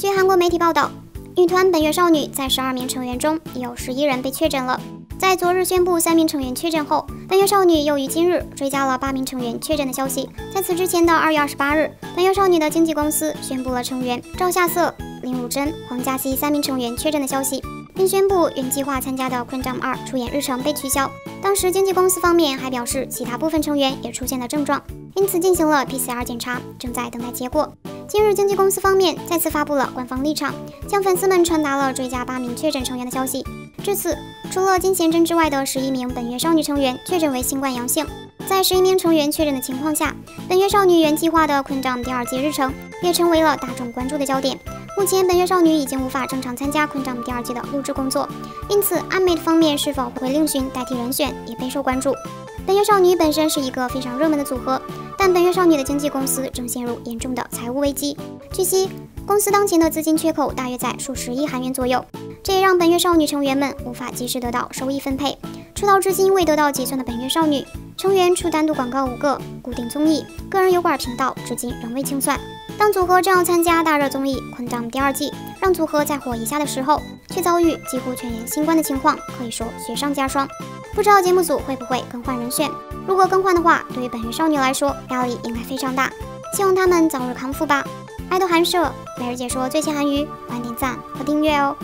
据韩国媒体报道，女团本月少女在十二名成员中有十一人被确诊了。在昨日宣布三名成员确诊后，本月少女又于今日追加了八名成员确诊的消息。在此之前的二月二十八日，本月少女的经纪公司宣布了成员赵夏瑟、林汝珍、黄嘉熙三名成员确诊的消息，并宣布原计划参加的《昆 m 二》出演日程被取消。当时经纪公司方面还表示，其他部分成员也出现了症状，因此进行了 PCR 检查，正在等待结果。今日经纪公司方面再次发布了官方立场，向粉丝们传达了追加八名确诊成员的消息。至此，除了金贤珍之外的十一名本月少女成员确诊为新冠阳性。在十一名成员确诊的情况下，本月少女原计划的《昆帐》第二季日程也成为了大众关注的焦点。目前，本月少女已经无法正常参加《昆帐》第二季的录制工作，因此阿美的方面是否会另寻代替人选也备受关注。本月少女本身是一个非常热门的组合，但本月少女的经纪公司正陷入严重的财务危机。据悉，公司当前的资金缺口大约在数十亿韩元左右。这也让本月少女成员们无法及时得到收益分配。出道至今未得到结算的本月少女成员，除单独广告五个，固定综艺、个人油管频道至今仍未清算。当组合正要参加大热综艺《昆帐》第二季，让组合再火一下的时候，却遭遇几乎全员新冠的情况，可以说雪上加霜。不知道节目组会不会更换人选？如果更换的话，对于本月少女来说压力应该非常大。希望他们早日康复吧。爱豆韩社每日解说最新韩娱，欢迎点赞和订阅哦。